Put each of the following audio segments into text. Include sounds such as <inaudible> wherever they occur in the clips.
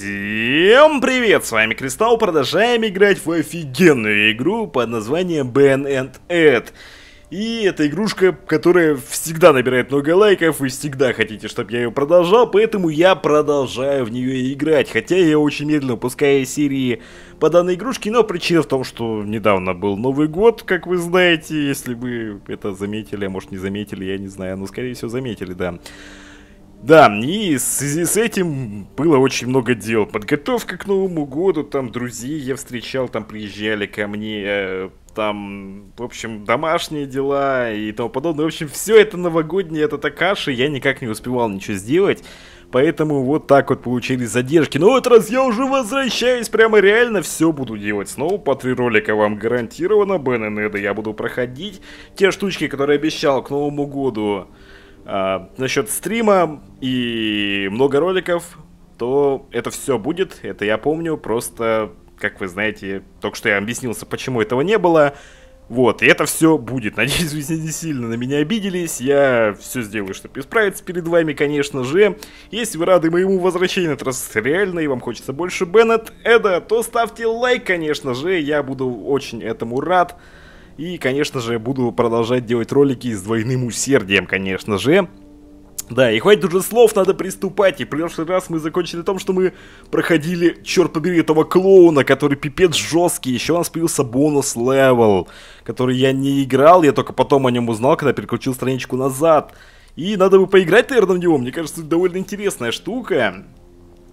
Всем привет, с вами Кристалл, продолжаем играть в офигенную игру под названием Ben and Ed. И это игрушка, которая всегда набирает много лайков, вы всегда хотите, чтобы я ее продолжал, поэтому я продолжаю в нее играть. Хотя я очень медленно пускаю серии по данной игрушке, но причина в том, что недавно был Новый год, как вы знаете, если вы это заметили, а может не заметили, я не знаю, но скорее всего заметили, да. Да, и в связи с этим было очень много дел. Подготовка к Новому году, там друзей я встречал, там приезжали ко мне, э, там, в общем, домашние дела и тому подобное. В общем, все это новогоднее, это так каша, я никак не успевал ничего сделать. Поэтому вот так вот получились задержки. Но в этот раз я уже возвращаюсь, прямо реально все буду делать. Снова по три ролика вам гарантированно, Бен и Неда я буду проходить. Те штучки, которые обещал к Новому году. А, насчет стрима и много роликов, то это все будет, это я помню, просто, как вы знаете, только что я объяснился, почему этого не было. Вот, и это все будет. <laughs> Надеюсь, вы не сильно на меня обиделись. Я все сделаю, чтобы исправиться перед вами, конечно же. Если вы рады моему возвращению, это раз реально, и вам хочется больше Беннет Эда, то ставьте лайк, конечно же. Я буду очень этому рад. И, конечно же, буду продолжать делать ролики с двойным усердием, конечно же. Да, и хватит уже слов, надо приступать. И в прошлый раз мы закончили на том, что мы проходили, черт побери, этого клоуна, который пипец жесткий. Еще у нас появился bonus level, который я не играл, я только потом о нем узнал, когда переключил страничку назад. И надо бы поиграть, наверное, в него. Мне кажется, это довольно интересная штука.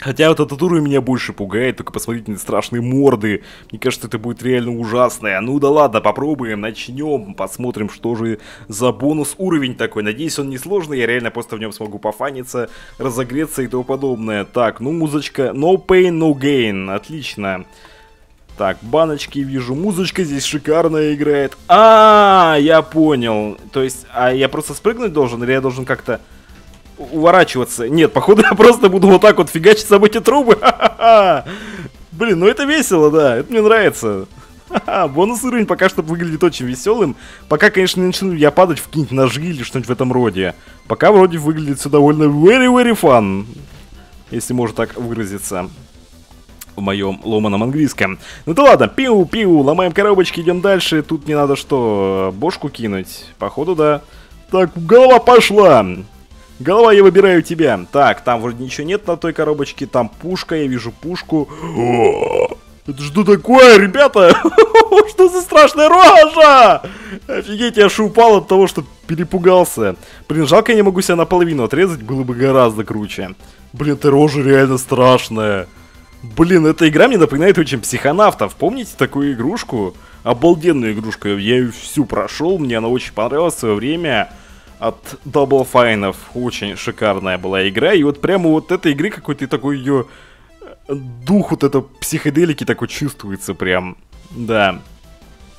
Хотя вот этот уровень меня больше пугает, только посмотрите на страшные морды. Мне кажется, это будет реально ужасное. Ну да ладно, попробуем, начнем, посмотрим, что же за бонус уровень такой. Надеюсь, он не сложный, я реально просто в нем смогу пофаниться, разогреться и тому подобное. Так, ну музычка, no pain, no gain, отлично. Так, баночки вижу, музычка здесь шикарная играет. А, -а, -а я понял. То есть, а я просто спрыгнуть должен или я должен как-то уворачиваться. Нет, походу <laughs> я просто буду вот так вот фигачить с собой эти трубы. <laughs> Блин, ну это весело, да, это мне нравится. <laughs> Бонус уровень пока что выглядит очень веселым. Пока, конечно, не начну я падать в какие-нибудь ножи или что-нибудь в этом роде. Пока вроде выглядит все довольно very-very fun. Если можно так выразиться в моем ломаном английском. Ну да ладно, пиу-пиу, ломаем коробочки, идем дальше. Тут не надо что, бошку кинуть? Походу, да. Так, голова пошла. Голова, я выбираю тебя. Так, там вроде ничего нет на той коробочке. Там пушка, я вижу пушку. Это что такое, ребята? <laughs> Что за страшная рожа? Офигеть, я аж упал от того, что перепугался. Блин, жалко, я не могу себя наполовину отрезать, было бы гораздо круче. Блин, эта рожа реально страшная. Блин, эта игра мне напоминает очень психонавтов. Помните такую игрушку? Обалденную игрушку. Я ее всю прошел, мне она очень понравилась в свое время от Double Fine. Очень шикарная была игра. И вот прямо вот этой игры какой-то такой ее э, дух вот это психоделики такой чувствуется прям. Да.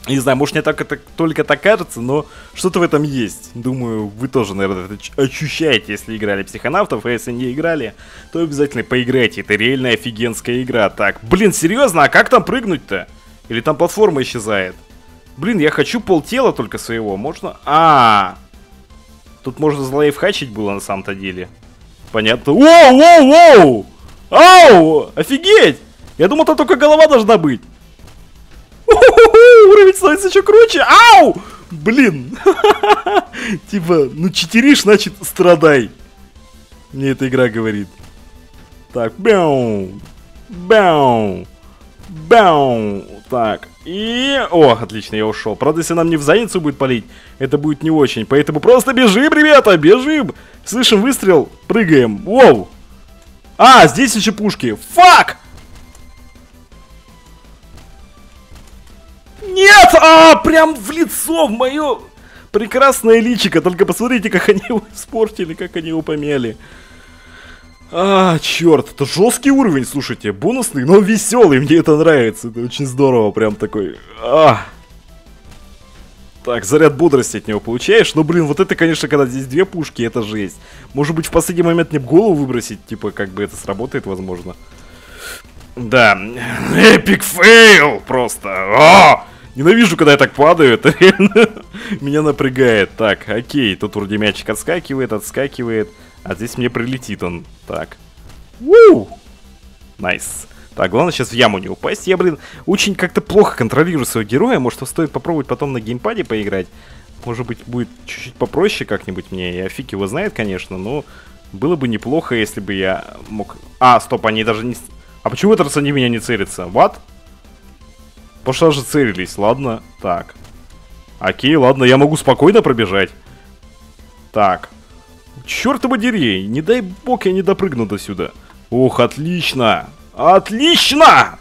Не знаю, может мне так это только так кажется, но что-то в этом есть. Думаю, вы тоже, наверное, это ощущаете, если играли психонавтов, а если не играли, то обязательно поиграйте. Это реально офигенская игра. Так, блин, серьезно, а как там прыгнуть-то? Или там платформа исчезает? Блин, я хочу полтела только своего, можно? А, -а, -а. Тут можно залайфхачить было на самом-то деле. Понятно. Воу, воу, воу! Ау! Офигеть! Я думал, там только голова должна быть. Уровень становится еще круче. Ау! Блин. <laughs> Типа, ну читеришь, значит страдай. Мне эта игра говорит. Так, бяу. Бяу. Бяу. Так, и... О, отлично, я ушел. Правда, если нам не в задницу будет палить, это будет не очень. Поэтому просто бежим, ребята, бежим. Слышим выстрел, прыгаем. Воу. А, здесь еще пушки. Фак! Нет! А, прям в лицо, в мое прекрасное личико. Только посмотрите, как они его испортили, как они его помяли. А, черт, это жесткий уровень, слушайте, бонусный, но веселый, мне это нравится, это очень здорово, прям такой, а. Так, заряд бодрости от него получаешь, но, блин, вот это, конечно, когда здесь две пушки, это жесть. Может быть, в последний момент мне голову выбросить, типа, как бы это сработает, возможно. Да, epic fail просто, а! Ненавижу, когда я так падаю, это <laughs> меня напрягает. Так, окей, тут вроде мячик отскакивает, отскакивает. А здесь мне прилетит он. Так. Уу! Nice. Так, главное сейчас в яму не упасть. Я, блин, очень как-то плохо контролирую своего героя. Может, стоит попробовать потом на геймпаде поиграть. Может быть, будет чуть-чуть попроще как-нибудь мне. Я фиг его знает, конечно, но было бы неплохо, если бы я мог... А, стоп, они даже не... А почему это раз они меня не целятся? Потому что же целились, ладно. Так. Окей, ладно, я могу спокойно пробежать. Так. Черт подери, не дай бог я не допрыгну до сюда. Ох, отлично. Отлично!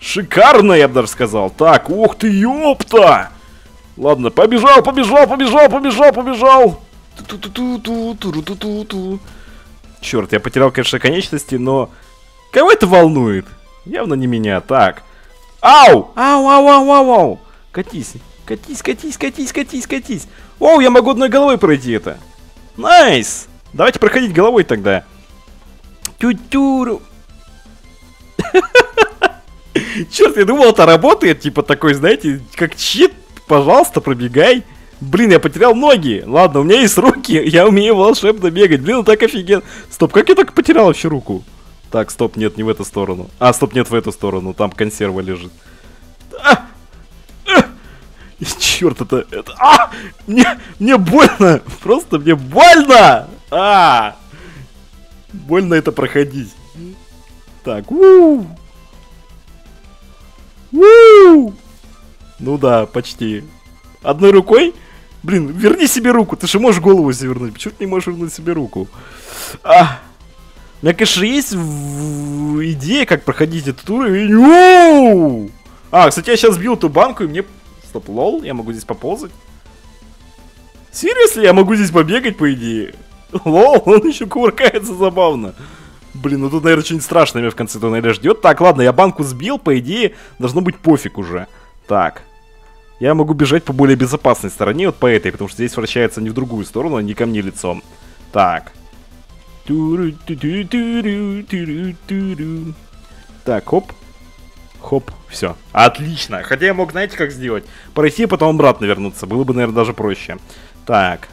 Шикарно, я бы даже сказал. Так, ух ты, ёпта! Ладно, побежал, побежал, побежал, побежал, побежал. Черт, я потерял, конечно, конечности, но... Кого это волнует? Явно не меня. Так. Ау! Ау, ау, ау, ау, ау! Катись, катись, катись, катись, катись, катись. Оу, я могу одной головой пройти это. Nice! Давайте проходить головой тогда. Тю-тюру. <laughs> Черт, я думал, это работает, типа такой, знаете, как чит. Пожалуйста, пробегай. Блин, я потерял ноги. Ладно, у меня есть руки, <laughs> я умею волшебно бегать. Блин, ну так офигенно. Стоп, как я так потерял вообще руку? Так, стоп, нет, не в эту сторону. А, стоп, нет, в эту сторону. Там консерва лежит. А! Черт, это... это... А! Мне, мне больно! Просто мне больно! А! Больно это проходить. Так, у у Ну да, почти. Одной рукой? Блин, верни себе руку, ты же можешь голову себе вернуть. Почему ты не можешь вернуть себе руку? А! У меня, конечно, есть идея, как проходить этот уровень. А, кстати, я сейчас бил эту банку, и мне... Стоп, лол, я могу здесь поползать? Серьезно, я могу здесь побегать, по идее? Лол, <laughs> он еще кувыркается забавно. Блин, ну тут, наверное, что-нибудь страшное меня в конце туннеля ждет. Так, ладно, я банку сбил, по идее, должно быть пофиг уже. Так. Я могу бежать по более безопасной стороне, вот по этой, потому что здесь вращается не в другую сторону, а не ко мне лицом. Так. Так, хоп. Хоп, все. Отлично. Хотя я мог, знаете, как сделать? Пройти, потом обратно вернуться. Было бы, наверное, даже проще. Так.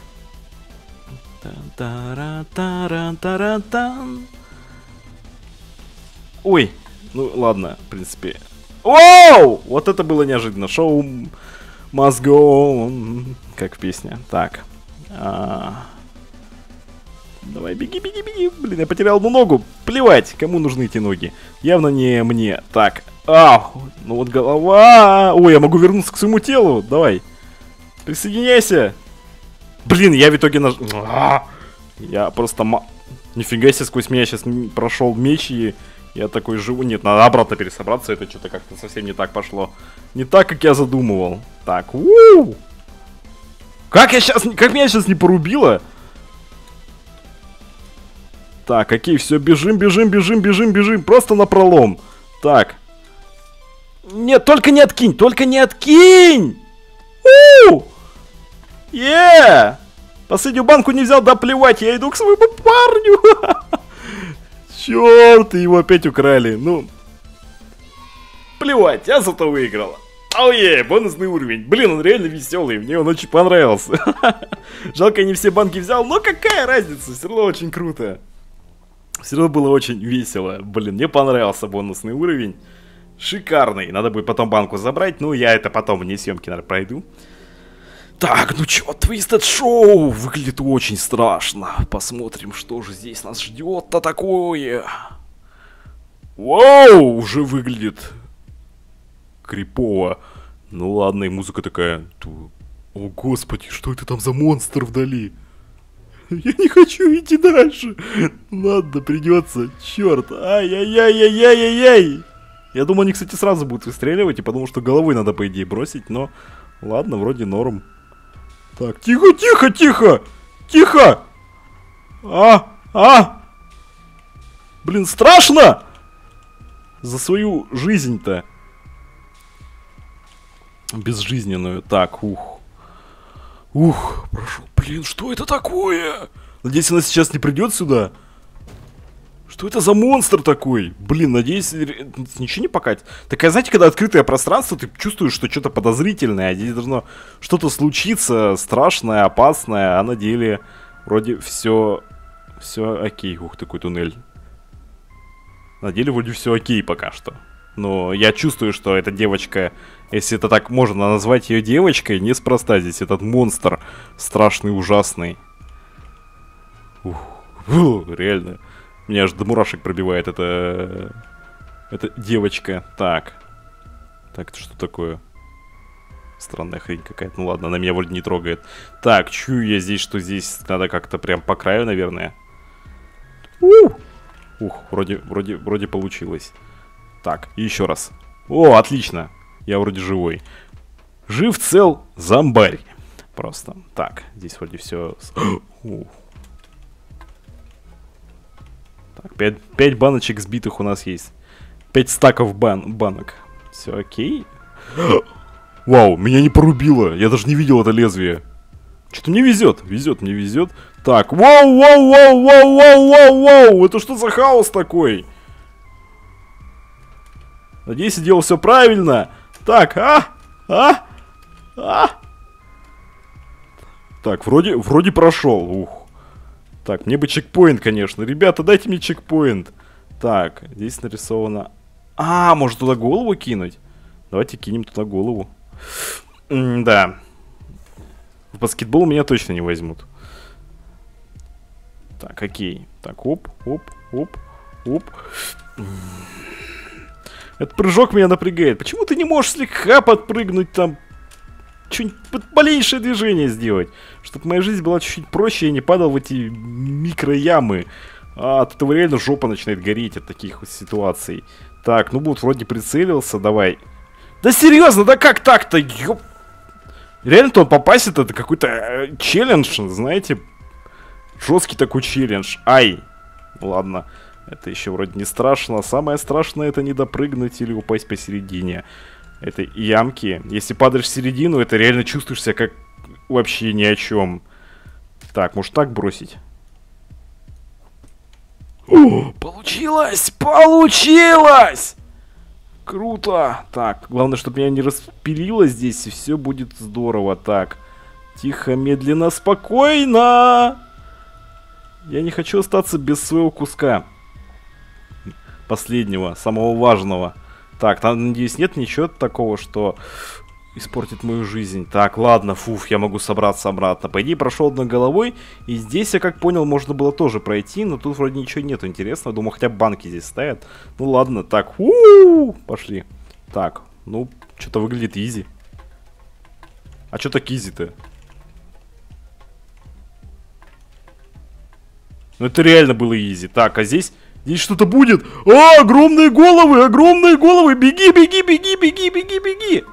Ой, ну ладно, в принципе. Оу! Вот это было неожиданно. Шоу must go on, как песня. Так. А... Давай, беги, беги, беги. Блин, я потерял одну ногу. Плевать, кому нужны эти ноги. Явно не мне. Так. Ау, ну вот голова. Ой, я могу вернуться к своему телу. Давай. Присоединяйся. Блин, я в итоге наж... А! Я просто... Нифига себе, сквозь меня сейчас прошел меч и я такой живу. Нет, надо обратно пересобраться, это что-то как-то совсем не так пошло. Не так, как я задумывал. Так, уу! Как я сейчас... Как меня сейчас не порубило? Так, окей, все, бежим, бежим, бежим, бежим, бежим. Просто на пролом. Так. Нет, только не откинь, только не откинь! У! Е! Последнюю банку не взял, да плевать, я иду к своему парню. <laughs> Черт, его опять украли. Ну, плевать, я зато выиграла. Ауе, бонусный уровень. Блин, он реально веселый, мне он очень понравился. <laughs> Жалко, я не все банки взял, но какая разница, все равно очень круто. Все равно было очень весело. Блин, мне понравился бонусный уровень. Шикарный. Надо будет потом банку забрать. Ну, я это потом вне съемки, наверное, пройду. Так, ну чё, Твистед Шоу выглядит очень страшно. Посмотрим, что же здесь нас ждет-то такое. Вау, уже выглядит крипово. Ну ладно, и музыка такая. О господи, что это там за монстр вдали? Я не хочу идти дальше. Ладно, придется. Черт. Ай-яй-яй-яй-яй-яй. Я думал, они, кстати, сразу будут выстреливать, и потому что головой надо, по идее, бросить, но... Ладно, вроде норм. Так, тихо, тихо, тихо! Тихо! А, а! Блин, страшно! За свою жизнь-то. Безжизненную. Так, ух. Ух, прошу. Блин, что это такое? Надеюсь, она сейчас не придет сюда. Что это за монстр такой? Блин, надеюсь, ничего не покатит. Такая, знаете, когда открытое пространство, ты чувствуешь, что что-то подозрительное, а здесь должно что-то случиться страшное, опасное, а на деле вроде все, все окей. Ух, такой туннель. На деле вроде все окей пока что. Но я чувствую, что эта девочка, если это так можно назвать ее девочкой, неспроста здесь этот монстр страшный, ужасный. Ух, фу, <laughs> реально. Меня аж до мурашек пробивает эта... эта девочка. Так. Так, это что такое? Странная хрень какая-то. Ну ладно, она меня вроде не трогает. Так, чую я здесь, что здесь надо как-то прям по краю, наверное. Ух, Ух, вроде, вроде, вроде получилось. Так, еще раз. О, отлично. Я вроде живой. Жив, цел, зомбарь. Просто. Так, здесь вроде все... <gasps> Так, 5, 5 баночек сбитых у нас есть. 5 стаков бан банок. Все окей. <gasps> Вау, меня не порубило. Я даже не видел это лезвие. Что-то мне везет. Везет, мне везет. Так, вау, вау, вау, вау, вау, вау, вау. Это что за хаос такой? Надеюсь, я делал все правильно. Так, а? А? А? Так, вроде, вроде прошел. Ух. Так, мне бы чекпоинт, конечно. Ребята, дайте мне чекпоинт. Так, здесь нарисовано... А, может туда голову кинуть? Давайте кинем туда голову. М да. В баскетбол меня точно не возьмут. Так, окей. Так, оп, оп, оп, оп. Этот прыжок меня напрягает. Почему ты не можешь слегка подпрыгнуть там? Что-нибудь малейшее движение сделать. Чтобы моя жизнь была чуть-чуть проще, я не падал в эти микроямы. А от этого реально жопа начинает гореть от таких вот ситуаций. Так, ну вот вроде прицелился, давай. Да серьезно, да как так-то? Ёп... Реально-то он попасть это какой-то э, челлендж, знаете, Жесткий такой челлендж. Ай! Ладно. Это еще вроде не страшно. Самое страшное это не допрыгнуть или упасть посередине этой ямки. Если падаешь в середину, это реально чувствуешь себя как вообще ни о чем. Так, может так бросить? О, получилось! Получилось! Круто! Так, главное, чтобы меня не распилило здесь, и все будет здорово. Так, тихо, медленно, спокойно! Я не хочу остаться без своего куска. Последнего, самого важного. Так, там, надеюсь, нет ничего такого, что испортит мою жизнь. Так, ладно, фуф, я могу собраться обратно. По идее, прошел одной головой, и здесь, я как понял, можно было тоже пройти, но тут вроде ничего нету интересного. Думаю, хотя банки здесь стоят. Ну ладно, так, у, -у, -у пошли. Так, ну, что-то выглядит изи. А что так изи-то? Ну это реально было изи. Так, а здесь... Здесь что-то будет. А, огромные головы, огромные головы. Беги, беги, беги, беги, беги, беги.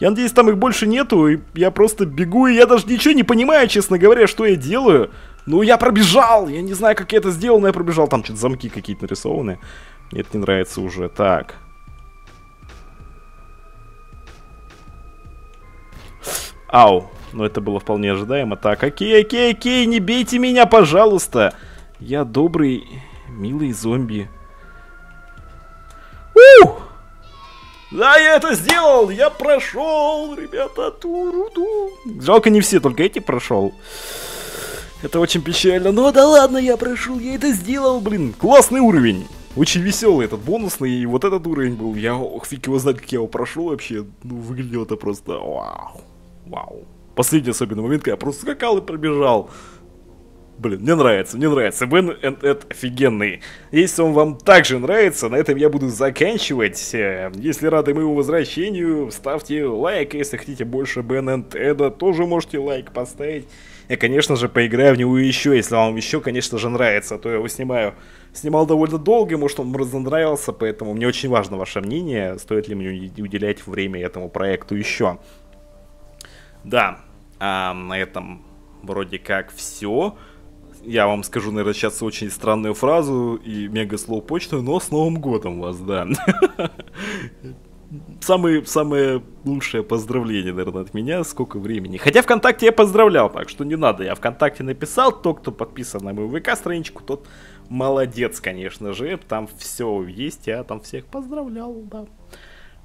Я надеюсь, там их больше нету, и я просто бегу, и я даже ничего не понимаю, честно говоря, что я делаю. Ну, я пробежал, я не знаю, как я это сделал, но я пробежал. Там что-то замки какие-то нарисованы. Мне это не нравится уже. Так. Ау. Но это было вполне ожидаемо. Так, окей, окей, окей, не бейте меня, пожалуйста. Я добрый, милый зомби. Ух! Да, я это сделал! Я прошел, ребята! Ту-ру-ту. Жалко, не все, только эти прошел. Это очень печально. Но да ладно, я прошел, я это сделал, блин. Классный уровень. Очень веселый этот бонусный, и вот этот уровень был. Я ох, фиг его знает, как я его прошел вообще. Ну, выглядело это просто вау. Вау последний особенный момент, когда я просто скакал и пробежал. Блин, мне нравится, мне нравится. Бен Эд офигенный. Если он вам также нравится, на этом я буду заканчивать. Э, если рады моему возвращению, ставьте лайк. Если хотите больше Бен Эда, тоже можете лайк поставить. Я, конечно же, поиграю в него еще, если вам еще, конечно же, нравится. А то я его снимаю, снимал довольно долго, может он разонравился, поэтому мне очень важно ваше мнение, стоит ли мне уделять время этому проекту еще. Да, а на этом вроде как все. Я вам скажу, наверное, сейчас очень странную фразу и мега почту, но с Новым годом вас, да. <laughs> Самые, самое лучшее поздравление, наверное, от меня. Сколько времени. Хотя ВКонтакте я поздравлял, так что не надо. Я ВКонтакте написал. Тот, кто подписан на мою ВК-страничку, тот молодец, конечно же. Там все есть, я там всех поздравлял, да.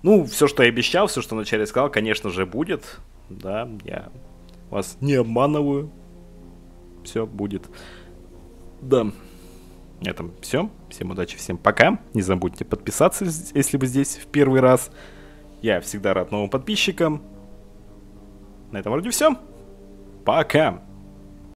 Ну, все, что я обещал, все, что вначале сказал, конечно же, будет да, я вас не обманываю. Все будет. Да. На этом все. Всем удачи, всем пока. Не забудьте подписаться, если вы здесь в первый раз. Я всегда рад новым подписчикам. На этом вроде все. Пока.